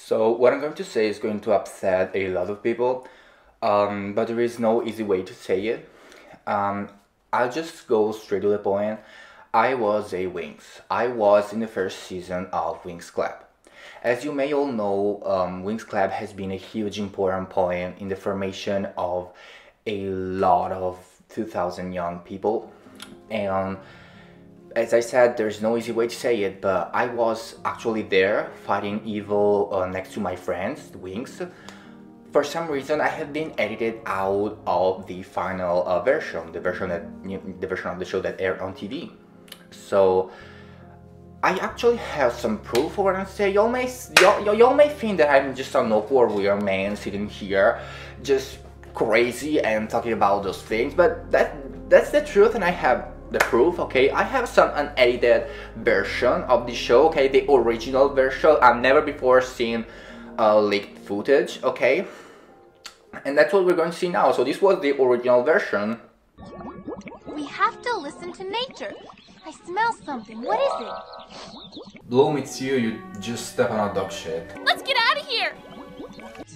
So what I'm going to say is going to upset a lot of people, um, but there is no easy way to say it. Um, I'll just go straight to the point. I was a Winx. I was in the first season of Winx Club. As you may all know, um, Winx Club has been a huge important point in the formation of a lot of 2000 young people. And as I said, there's no easy way to say it, but I was actually there fighting evil uh, next to my friends, the Winx. For some reason, I have been edited out of the final uh, version, the version that the version of the show that aired on TV. So I actually have some proof for what I'm saying. Y'all may y'all, y'all may think that I'm just an awkward weird man sitting here, just crazy and talking about those things, but that that's the truth, and I have the proof, okay? I have some unedited version of the show, okay? The original version. I've never before seen uh, leaked footage, okay? And that's what we're going to see now. So this was the original version. We have to listen to nature. I smell something. What is it? Bloom, it's you. You just step on a dog shit. Let's get out of here!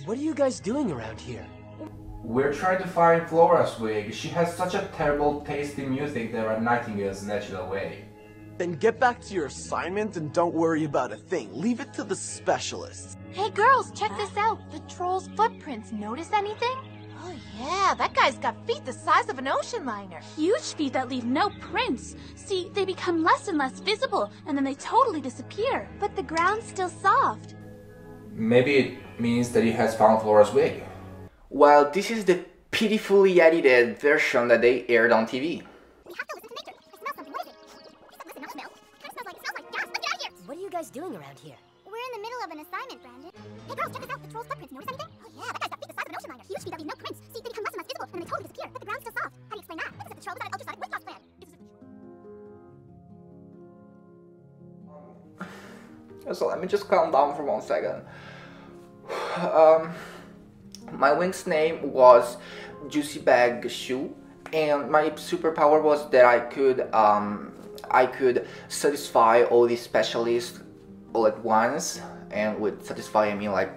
What are you guys doing around here? We're trying to find Flora's wig. She has such a terrible taste in music that are nightingales snatched it away. Then get back to your assignment and don't worry about a thing. Leave it to the specialists. Hey girls, check this out. The troll's footprints. Notice anything? Oh yeah, that guy's got feet the size of an ocean liner. Huge feet that leave no prints. See, they become less and less visible, and then they totally disappear. But the ground's still soft. Maybe it means that he has found Flora's wig. Well, this is the pitifully edited version that they aired on TV. We have to listen to nature. I smell something. What is it? Listen, not smell. Kind of smells like, smells like gas. Let's get out of here. What are you guys doing around here? We're in the middle of an assignment, Brandon. Hey girls, check this out. The troll's footprints. Notice anything? Oh yeah, that guy's got feet the size of an ocean liner. Huge feet that leave no prints. See, they become less and less visible, and then they totally disappear. But the ground's still soft. How do you explain that? This is the troll without an ultrasonic weight loss plan. It's as if So let me just calm down for one second. Um, my Winx name was Juicy Bag Shoe, and my superpower was that I could um, I could satisfy all these specialists all at once, and with satisfy I mean like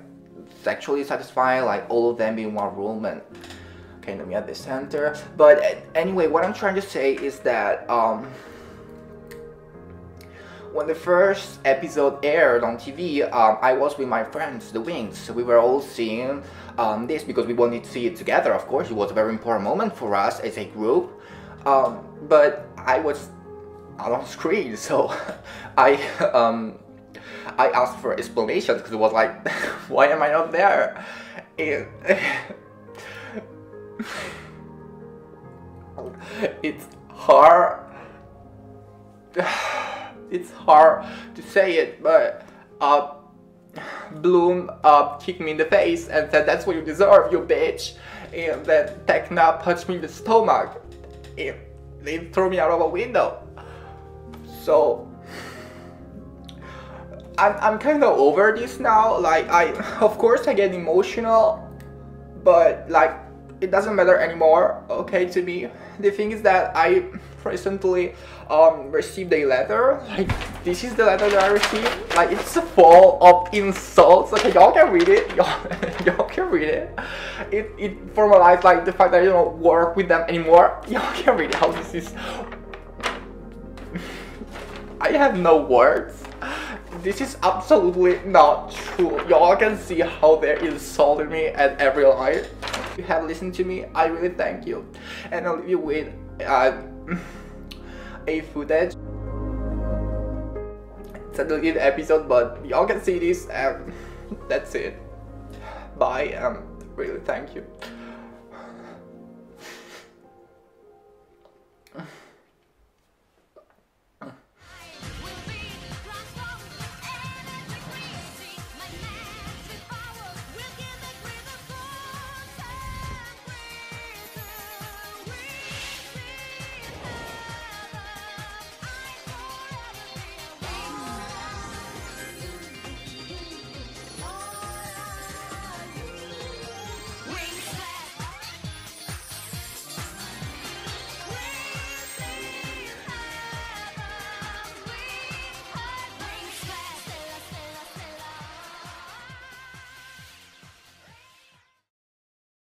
sexually satisfy, like all of them in one room and kind of me at the center. But anyway, what I'm trying to say is that um, when the first episode aired on TV, um, I was with my friends, the Winx. We were all seeing um, this because we wanted to see it together, of course. It was a very important moment for us as a group. Um, but I was out on screen, so I um, I asked for explanations because it was like, why am I not there? It, it's hard it's hard to say it, but uh, Bloom uh, kicked me in the face and said, that's what you deserve, you bitch. And then Tecna punched me in the stomach. And they threw me out of a window. So, I'm, I'm kind of over this now. Like, I, of course I get emotional, but like, it doesn't matter anymore, okay, to me. The thing is that I recently um, received a letter. Like, this is the letter that I received. Like, it's full of insults. Okay, y'all can read it. Y'all, can read it. It it formalized like the fact that I don't work with them anymore. Y'all can read. How this is. I have no words. This is absolutely not true. Y'all can see how they insulted me at every line. If you have listened to me, I really thank you. And I'll leave you with uh, a footage. It's a deleted episode, but y'all can see this and that's it. Bye, and really thank you.